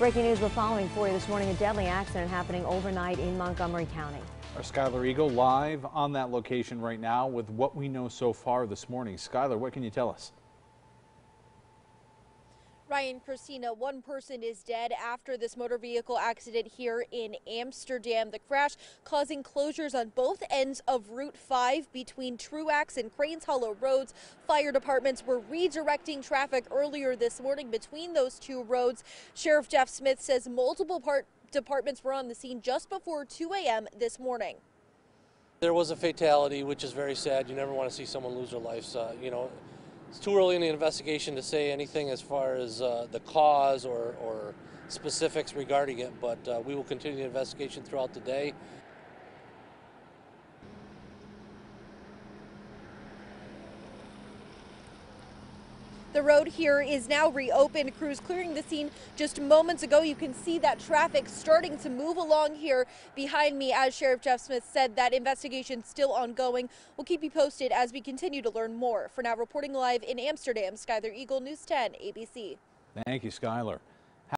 Breaking news we're following for you this morning. A deadly accident happening overnight in Montgomery County. Our Skylar Eagle live on that location right now with what we know so far this morning. Skylar, what can you tell us? Ryan Christina, one person is dead after this motor vehicle accident here in Amsterdam. The crash causing closures on both ends of Route 5 between Truax and Cranes Hollow roads. Fire departments were redirecting traffic earlier this morning between those two roads. Sheriff Jeff Smith says multiple part departments were on the scene just before 2 a.m. this morning. There was a fatality, which is very sad. You never want to see someone lose their life. Uh, you know, it's too early in the investigation to say anything as far as uh, the cause or, or, specifics regarding it, but uh, we will continue the investigation throughout the day. The road here is now reopened. Crews clearing the scene just moments ago. You can see that traffic starting to move along here behind me. As Sheriff Jeff Smith said, that investigation still ongoing. We'll keep you posted as we continue to learn more. For now, reporting live in Amsterdam, Skylar Eagle, News 10, ABC. Thank you, Skylar.